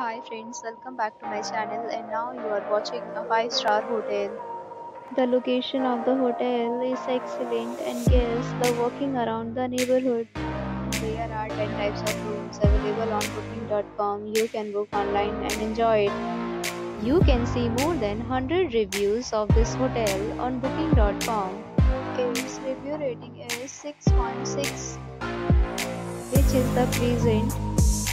Hi friends, welcome back to my channel and now you are watching a 5 star hotel. The location of the hotel is excellent and guests love walking around the neighborhood. There are 10 types of rooms available on booking.com. You can book online and enjoy it. You can see more than 100 reviews of this hotel on booking.com. Its review rating is 6.6 which is the present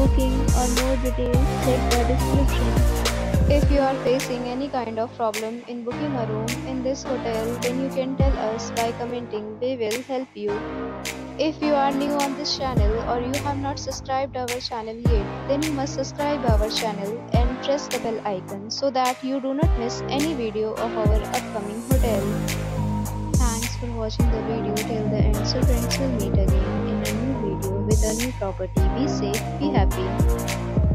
booking or more details, check the description. If you are facing any kind of problem in booking a room in this hotel, then you can tell us by commenting. We will help you. If you are new on this channel or you have not subscribed our channel yet, then you must subscribe our channel and press the bell icon so that you do not miss any video of our upcoming hotel. Thanks for watching the video till the end. So friends will meet again in a new property. Be safe, be happy.